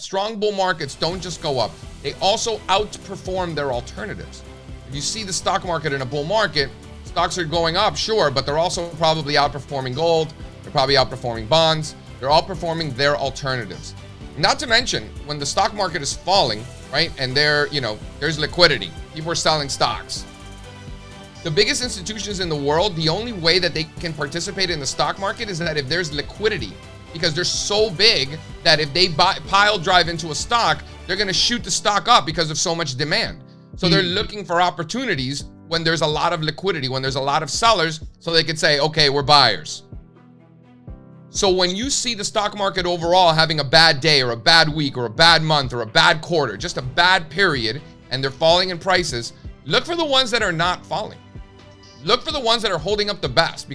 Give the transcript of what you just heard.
strong bull markets don't just go up, they also outperform their alternatives. If you see the stock market in a bull market, stocks are going up, sure, but they're also probably outperforming gold, they're probably outperforming bonds, they're outperforming their alternatives. Not to mention, when the stock market is falling, right, and there, you know, there's liquidity, people are selling stocks. The biggest institutions in the world, the only way that they can participate in the stock market is that if there's liquidity because they're so big that if they buy, pile drive into a stock, they're going to shoot the stock up because of so much demand. So they're hmm. looking for opportunities when there's a lot of liquidity, when there's a lot of sellers, so they could say, okay, we're buyers. So when you see the stock market overall having a bad day or a bad week or a bad month or a bad quarter, just a bad period, and they're falling in prices, look for the ones that are not falling. Look for the ones that are holding up the best.